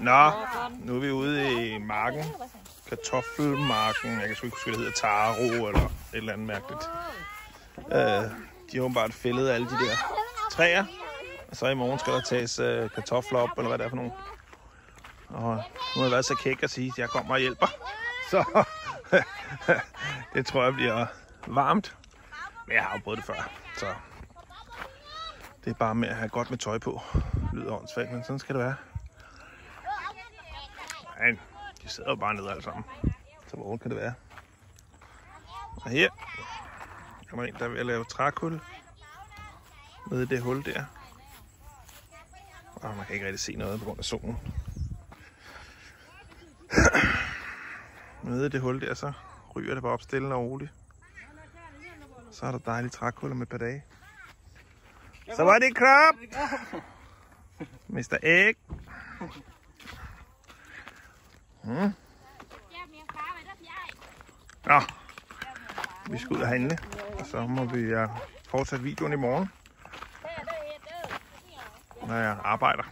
Nå, nu er vi ude i marken. Kartoffelmarken. Jeg kan sgu ikke huske, hvad det hedder. Taro eller et eller andet mærkeligt. Øh, de har åbenbart fældet alle de der træer. Og så i morgen skal der tages øh, kartofler op, eller hvad det er for nogle. Og nu har jeg været så kæk at sige, at jeg kommer og hjælper. Så det tror jeg bliver varmt. Men jeg har jo prøvet det før, så det er bare med at have godt med tøj på. Lyder åndssvagt, men sådan skal det være. Men de sidder jo bare nede alle sammen. Så hvor kan det være? Og her kommer en, der er ved at lave trækul. Nede i det hul der. Og man kan ikke rigtig se noget på grund af solen. Nede i det hul der, så ryger det bare op stille og roligt. Så er der dejlige trækuller med et par dage. Så var det krab! Mr. Egg. Mm. Nå, vi skal ud og handle, og så må vi uh, fortsætte videoen i morgen, når jeg arbejder.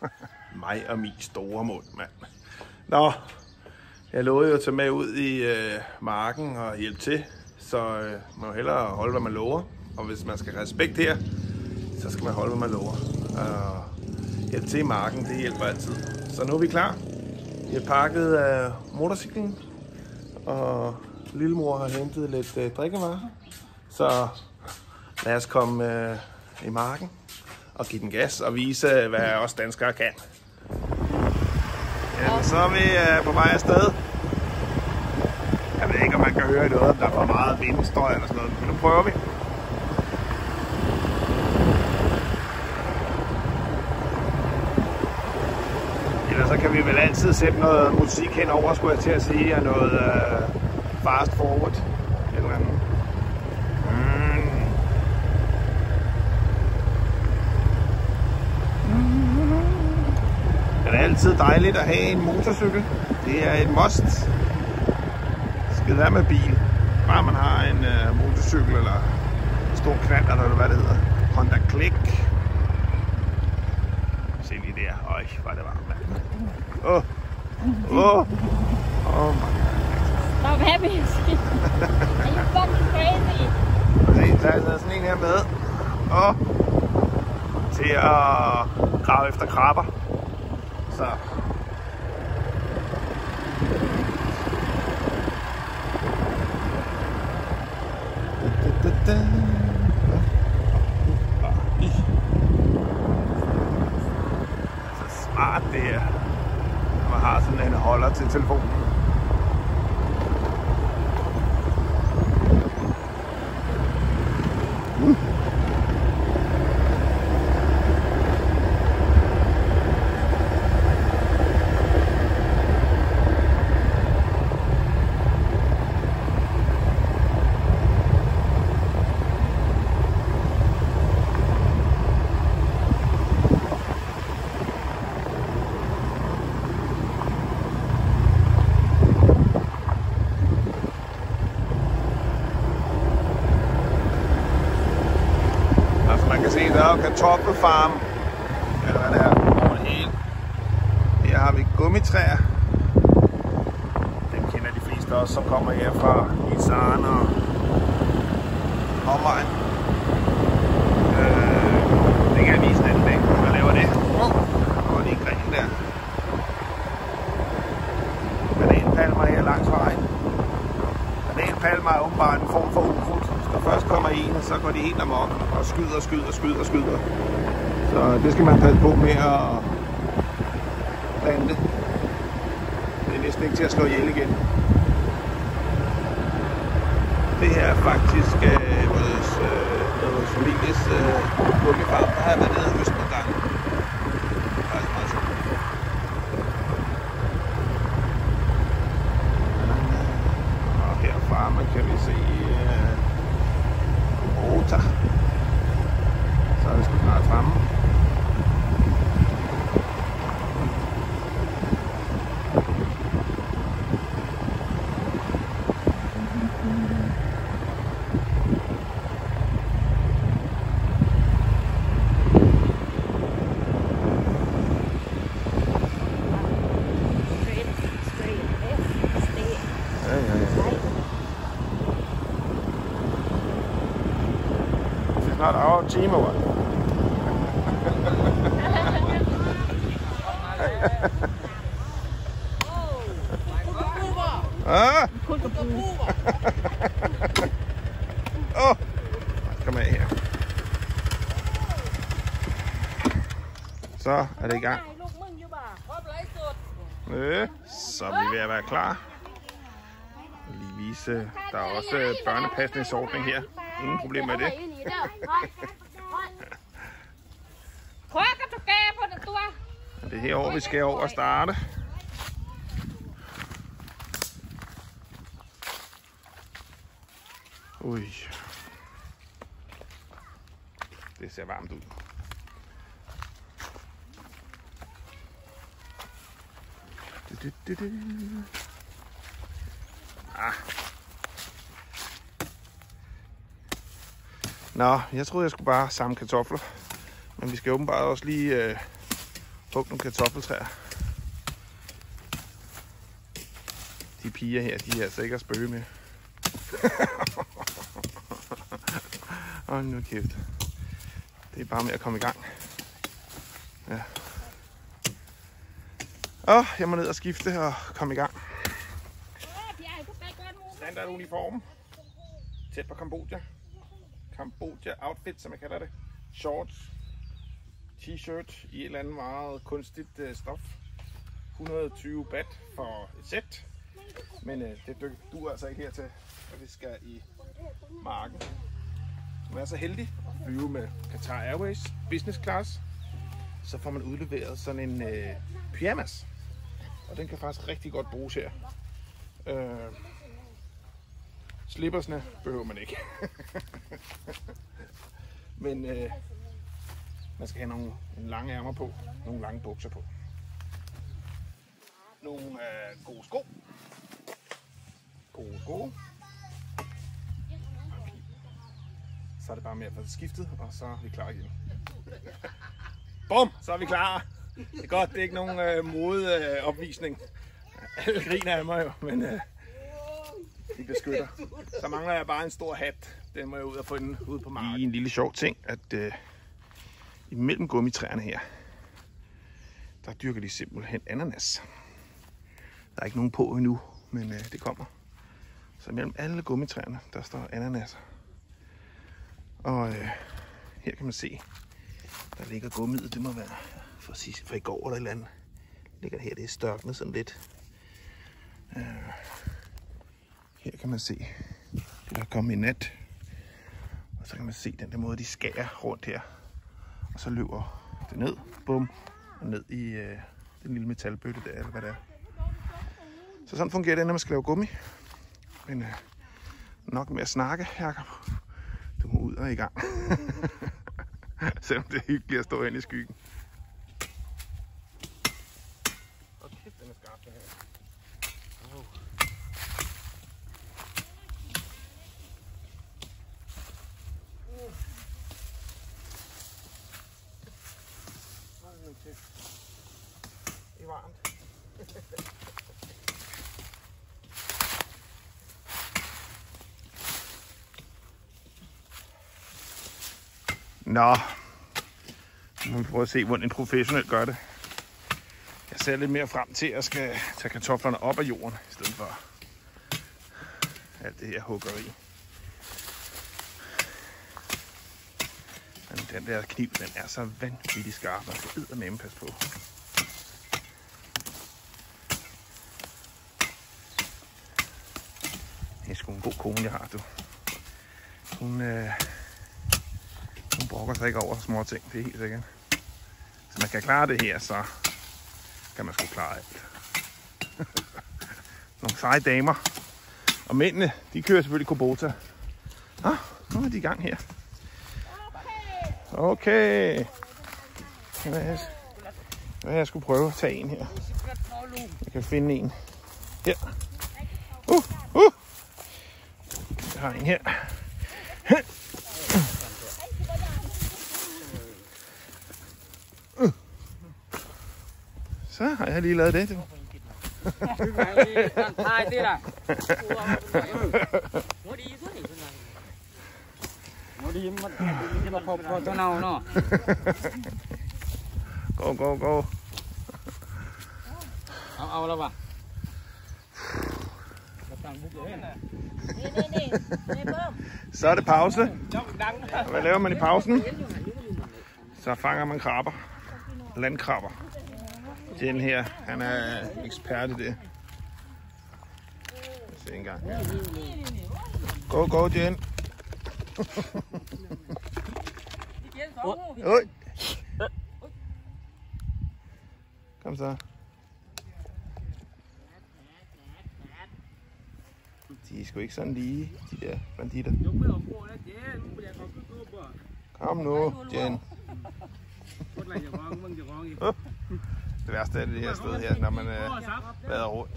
Mig og min store mund, mand. Nå, jeg lovede jo at tage med ud i uh, marken og hjælpe til, så uh, man må hellere holde, hvad man lover. Og hvis man skal respektere, så skal man holde, hvad man lover. Og hjælpe til i marken, det hjælper altid. Så nu er vi klar. Vi pakkede pakket af motorcyklen, og lillemor har hentet lidt øh, drikkevarer. Så lad os komme øh, i marken og give den gas og vise, øh, hvad os danskere kan. Ja, så er vi øh, på vej afsted. Jeg ved ikke, om man kan høre noget, om der er for meget vindstøj eller sådan noget, men nu prøver vi. Ellers så kan vi vel altid sætte noget musik henover, skulle jeg til at sige, og noget øh, fast forward. Eller andet. Mm. Det er altid dejligt at have en motorcykel. Det er et must. Skal være med bil. Bare man har en øh, motorcykel eller en stor knald, eller hvad det hedder. Honda Click. Se lige der. Øj, hvor er det varmt, mand. Åh. Åh. Åh, my Stop having a seat. Are you fucking crazy? Se, der er altså sådan en her med. Åh. Til at grave efter krabber. Så. Da, da, da, da. Ah, ih rart det er. når Man har sådan en holder til telefonen. Altså man kan se, der er jo kartoffelfarm, eller hvad det er, over det hele. Her har vi gummitræer. Dem kender de fleste også, som kommer her fra Isaren og omvejen. Øh, det kan jeg vise en anden dag. Hvad laver det? Oh, lige grenen der. Bananpalmer her langs vejen. Bananpalmer er åbenbart en form for ukrudt. Der først kommer en, og så går de helt amok og skyder, skyder, skyder, skyder. Så det skal man passe på med at plante. Det er næsten ikke til at slå ihjel igen. Det her er faktisk øh, vores, øh, vores families øh, gummifarm. Der har været nede og høste nogle gange. Det er faktisk meget sjovt. Og herfra man kan vi se øh, Rota. Så er vi sgu snart fremme der er timer. Ah! Åh! oh. Kom af her. Så er det i gang. Øh, så er vi ved at være klar. Lige vise, der er også børnepasningsordning her. Ingen problem med det. Prøv. Det er herovre, vi skal over og starte. Ui. Det ser varmt ud. Du, du, du, du. Ah. Nå, jeg troede, jeg skulle bare samle kartofler. Men vi skal åbenbart også lige øh, hugge nogle kartoffeltræer. De piger her, de er altså ikke at spøge med. Hold nu kæft. Det er bare med at komme i gang. Ja. Åh, jeg må ned og skifte og komme i gang. Standard uniform. Tæt på Kambodja. Cambodia outfit, som jeg kalder det. Shorts. T-shirt i et eller andet meget kunstigt øh, stof. 120 bat for et sæt. Men øh, det duer altså ikke hertil, at vi skal i marken. Hvis man er så heldig at flyve med Qatar Airways business class, så får man udleveret sådan en øh, pyjamas. Og den kan faktisk rigtig godt bruges her. Øh, slippersne behøver man ikke. Men øh, man skal have nogle lange ærmer på, nogle lange bukser på. Nogle øh, gode sko. Gode sko. Så er det bare med at få det skiftet, og så er vi klar igen. Bum, så er vi klar. Det er godt, det er ikke nogen øh, modeopvisning. Øh, Alle griner af mig jo, men øh, de beskytter. Så mangler jeg bare en stor hat. Den må jeg ud og få den ude på marken. Lige en lille sjov ting, at øh, imellem gummitræerne her, der dyrker de simpelthen ananas. Der er ikke nogen på endnu, men øh, det kommer. Så mellem alle gummitræerne, der står ananas. Og øh, her kan man se, der ligger gummiet. Det må være for, for i går eller et eller andet. Ligger det her, det er størknet sådan lidt. Øh, her kan man se, det der er kommet i nat. Og så kan man se den der måde, de skærer rundt her. Og så løber det ned, bum, og ned i øh, den lille metalbøtte der, eller hvad det er. Så sådan fungerer det, når man skal lave gummi. Men øh, nok med at snakke, Jacob. Du må ud og i gang. Selvom det er hyggeligt at stå herinde i skyggen. Og kæft, den er skarp, den her. Oh. Det er varmt. Nå, nu må vi prøve at se, hvordan en professionel gør det. Jeg ser lidt mere frem til at skal tage kartoflerne op af jorden, i stedet for alt det her huggeri. Men den der kniv, den er så vanvittig skarp, man skal eddermame passe på. Det er sgu en god kone, jeg har, du. Hun, øh, brokker sig ikke over små ting, det er helt sikkert. Så man kan klare det her, så kan man sgu klare alt. Nogle seje damer. Og mændene, de kører selvfølgelig Kubota. Ah, nu er de i gang her. Okay. Hvad jeg, jeg skulle prøve at tage en her. Jeg kan finde en. Her. Uh, uh. Jeg har en her. Så har jeg lige lavet det. Du. พอดีมันจะมาพบพอตัวเน่าเนาะ go go go เอาเอาแล้ววะตั้งบุกเลยนะ นี่นี่นี่นี่เพิ่ม så er det pause จ้องดัง hvad laver man i pausen så fanger man krabber landkrabber Den her, han er ekspert i det. Se en gang. Go, go, Jen. Oj. Kom så. De er sgu ikke sådan lige, de der banditter. Kom nu, Jen. Det værste er det her sted her, når man øh, været rundt.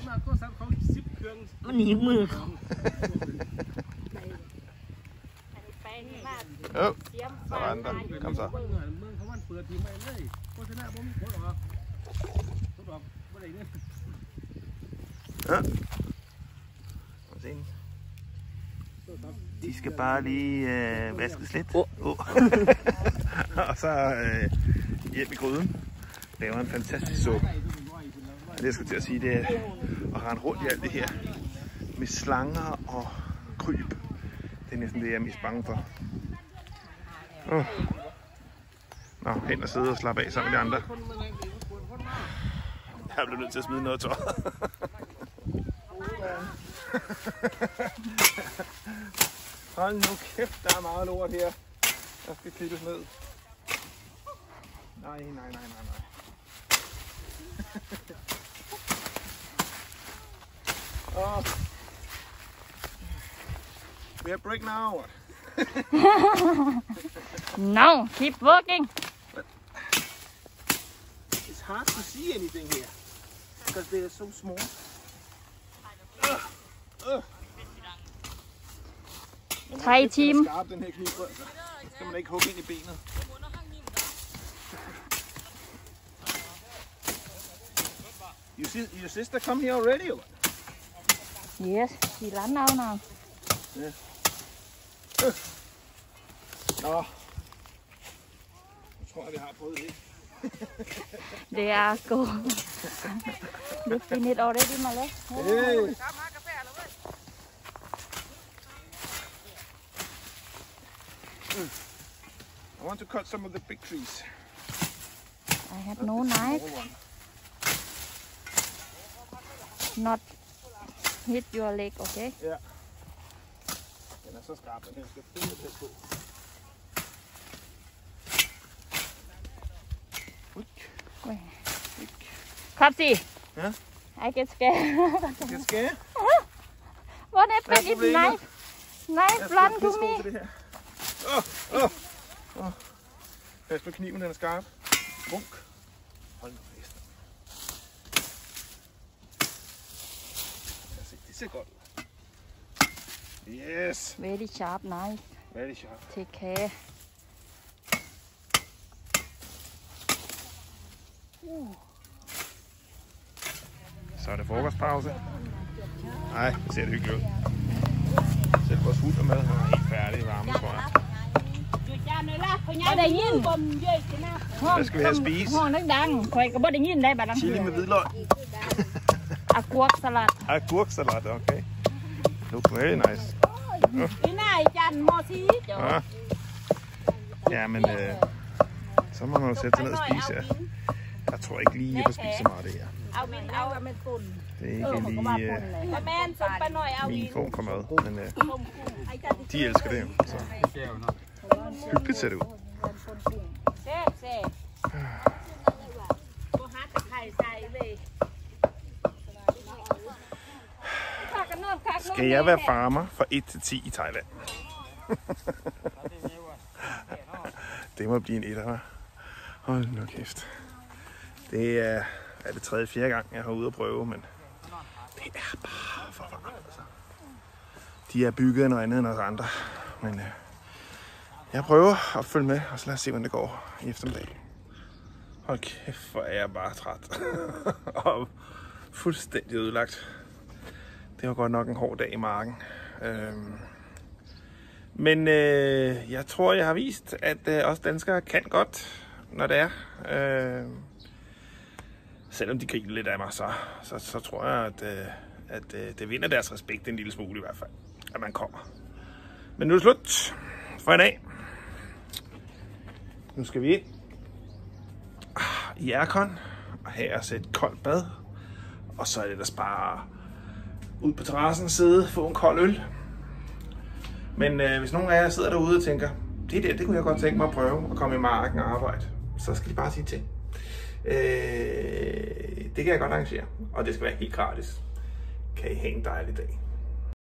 Jo, oh, så var den der. Kom så. Ja. De skal bare lige øh, vaskes lidt. Oh. og så øh, hjem i gryden. Laver en fantastisk suppe. Det jeg skulle til at sige, det er at rende rundt i alt det her. Med slanger og kryb. Det er næsten det, jeg er mest bange for. Oh. Nå, hen og sidde og slappe af sammen med de andre. Jeg blevet nødt til at smide noget tøj. Hold nu kæft, der er meget lort her. Der skal klippes ned. Nej, nej, nej, nej, nej. Oh. We have break now. No, keep working. It's hard to see anything here because they are so small. Thai hold kæft, den team. Skarp, den her kniv, altså. Så skal man ikke hugge ind i benet. You see, your sister come here already? Or? Yes, she run now now. Nå. Jeg tror, vi har prøvet det. They are go. They finished already, Malay. Hey. Hmm. I want to cut some of the big trees. I have no knife. Small one. Not hit your leg, okay? Den er så skarp, den her skal fandme passe på. Ui, Wait. ui. Copsy. Yeah? I get scared. Skal jeg skære? what Hvad er happened if problemet? knife? Knife Jeg skal run være to pissegod me. til det her. Åh, åh, åh. Pas på kniven, den er skarp. Bunk. Hold nu fast. Lad os se, det. Yes. Very sharp knife. Very sharp. Take care. Uh. Så er det frokostpause. Nej, ser det hyggeligt ud. Selv vores hund er med. Han er helt færdig i varmen, tror jeg. Hvad skal vi have at spise? Chili med hvidløg agurksalat. Agurksalat, ah, okay. Look very nice. Mm. Det er Jan Morsi. Ja. ja, men øh, så må man jo sætte sig ned og spise. Ja. Jeg tror ikke lige, jeg kan spise så meget af det her. Det er ikke lige øh, min form for mad, men øh, de elsker det jo. Så. Hyggeligt ser det ud. Ah. Skal jeg være farmer fra 1 til 10 i Thailand? det må blive en etter, hva'? Hold nu kæft. Det er, er det tredje, fjerde gang, jeg har ude at prøve, men det er bare for varmt. Altså. De er bygget af noget andet end os andre, men øh, jeg prøver at følge med, og så lad os se, hvordan det går i eftermiddag. Hold kæft, hvor er jeg bare træt. og fuldstændig ødelagt. Det var godt nok en hård dag i marken. Øhm, Men øh, jeg tror, jeg har vist, at øh, os danskere kan godt, når det er. Øh, selvom de griner lidt af mig, så, så, så tror jeg, at, øh, at øh, det vinder deres respekt en lille smule i hvert fald, at man kommer. Men nu er det slut for i dag. Nu skal vi ind ah, i aircon og have os et koldt bad. Og så er det ellers bare ud på terrassen, sidde, få en kold øl. Men øh, hvis nogen af jer sidder derude og tænker, det der, det kunne jeg godt tænke mig at prøve at komme i marken og arbejde, så skal I bare sige til. Øh, det kan jeg godt arrangere, og det skal være helt gratis. Kan I have en dejlig dag.